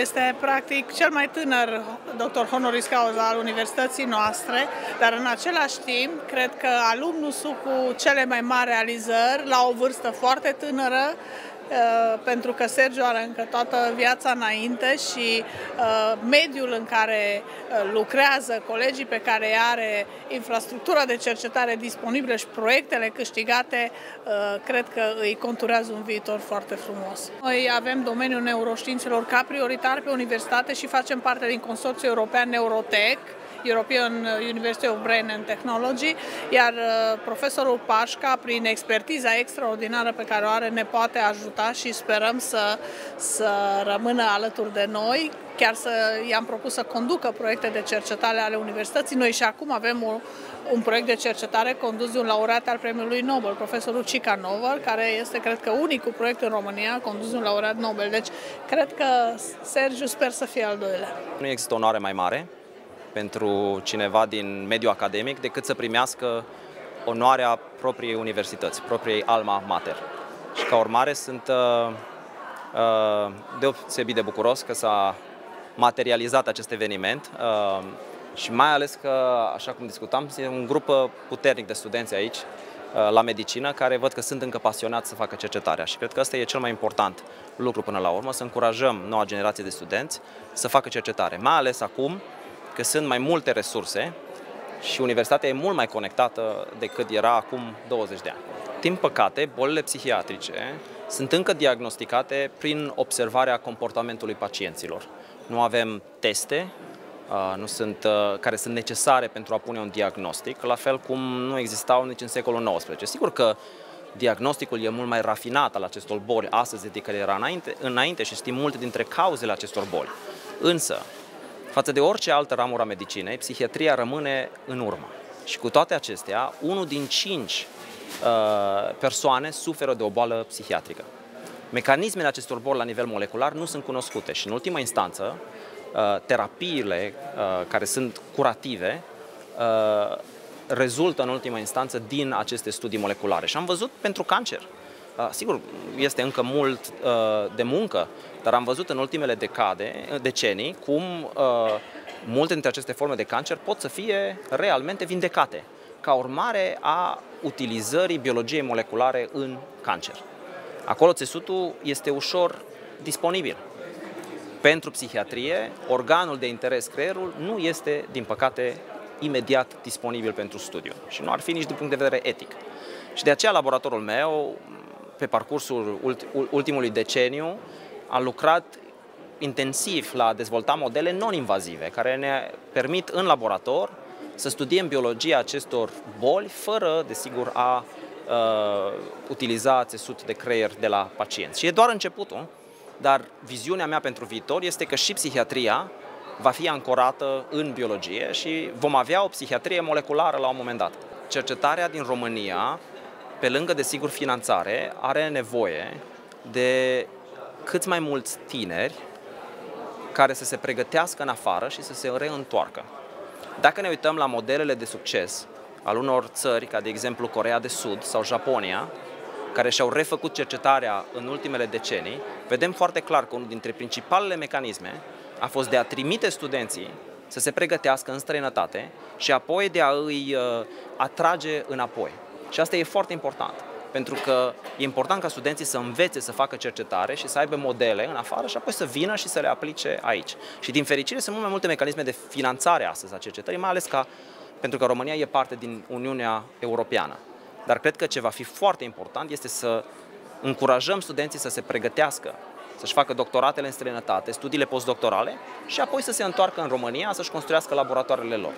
Este practic cel mai tânăr doctor honoris causa al universității noastre, dar în același timp cred că alumnul cu cele mai mari realizări la o vârstă foarte tânără Uh, pentru că Sergio are încă toată viața înainte și uh, mediul în care uh, lucrează, colegii pe care are, infrastructura de cercetare disponibilă și proiectele câștigate, cred că îi conturează un viitor foarte frumos. Noi avem domeniul neuroștiințelor ca prioritar pe universitate și facem parte din consorțiul european Neurotech, European University of Brain and Technology, iar uh, profesorul Pașca, prin expertiza extraordinară pe care o are, ne poate ajuta și sperăm să, să rămână alături de noi, chiar să i-am propus să conducă proiecte de cercetare ale universității. Noi și acum avem o, un proiect de cercetare condus de un laureat al premiului Nobel, profesorul Cica Novel, care este, cred că, unicul proiect în România condus de un laureat Nobel. Deci, cred că Sergiu sper să fie al doilea. Nu există onoare mai mare pentru cineva din mediul academic decât să primească onoarea propriei universități, propriei alma mater. Și ca urmare sunt uh, uh, deosebit de bucuros că s-a materializat acest eveniment uh, și mai ales că, așa cum discutam, e un grup uh, puternic de studenți aici uh, la medicină care văd că sunt încă pasionați să facă cercetarea și cred că ăsta e cel mai important lucru până la urmă, să încurajăm noua generație de studenți să facă cercetare, mai ales acum că sunt mai multe resurse și universitatea e mult mai conectată decât era acum 20 de ani. Din păcate, bolile psihiatrice sunt încă diagnosticate prin observarea comportamentului pacienților. Nu avem teste nu sunt, care sunt necesare pentru a pune un diagnostic, la fel cum nu existau nici în secolul XIX. Sigur că diagnosticul e mult mai rafinat al acestor boli astăzi decât era înainte, înainte și știm multe dintre cauzele acestor boli. Însă, Față de orice altă ramură a medicinei, psihiatria rămâne în urmă. Și cu toate acestea, unul din cinci uh, persoane suferă de o boală psihiatrică. Mecanismele acestor boli la nivel molecular nu sunt cunoscute și, în ultima instanță, uh, terapiile uh, care sunt curative uh, rezultă, în ultima instanță, din aceste studii moleculare. Și am văzut pentru cancer. Uh, sigur, este încă mult uh, de muncă, dar am văzut în ultimele decade, decenii, cum uh, multe dintre aceste forme de cancer pot să fie realmente vindecate ca urmare a utilizării biologiei moleculare în cancer. Acolo țesutul este ușor disponibil. Pentru psihiatrie, organul de interes creierul nu este, din păcate, imediat disponibil pentru studiu și nu ar fi nici din punct de vedere etic. Și de aceea laboratorul meu, pe parcursul ultimului deceniu, a lucrat intensiv la a dezvolta modele non-invazive, care ne permit în laborator să studiem biologia acestor boli, fără, desigur, a uh, utiliza țesut de creier de la pacienți. Și e doar începutul, dar viziunea mea pentru viitor este că și psihiatria va fi ancorată în biologie și vom avea o psihiatrie moleculară la un moment dat. Cercetarea din România, pe lângă, desigur, finanțare, are nevoie de cât mai mulți tineri care să se pregătească în afară și să se reîntoarcă. Dacă ne uităm la modelele de succes al unor țări, ca de exemplu Corea de Sud sau Japonia, care și-au refăcut cercetarea în ultimele decenii, vedem foarte clar că unul dintre principalele mecanisme a fost de a trimite studenții să se pregătească în străinătate și apoi de a îi uh, atrage înapoi. Și asta e foarte important pentru că e important ca studenții să învețe să facă cercetare și să aibă modele în afară și apoi să vină și să le aplice aici. Și din fericire sunt mult mai multe mecanisme de finanțare astăzi a cercetării, mai ales ca, pentru că România e parte din Uniunea Europeană. Dar cred că ce va fi foarte important este să încurajăm studenții să se pregătească, să-și facă doctoratele în străinătate, studiile postdoctorale și apoi să se întoarcă în România să-și construiască laboratoarele lor.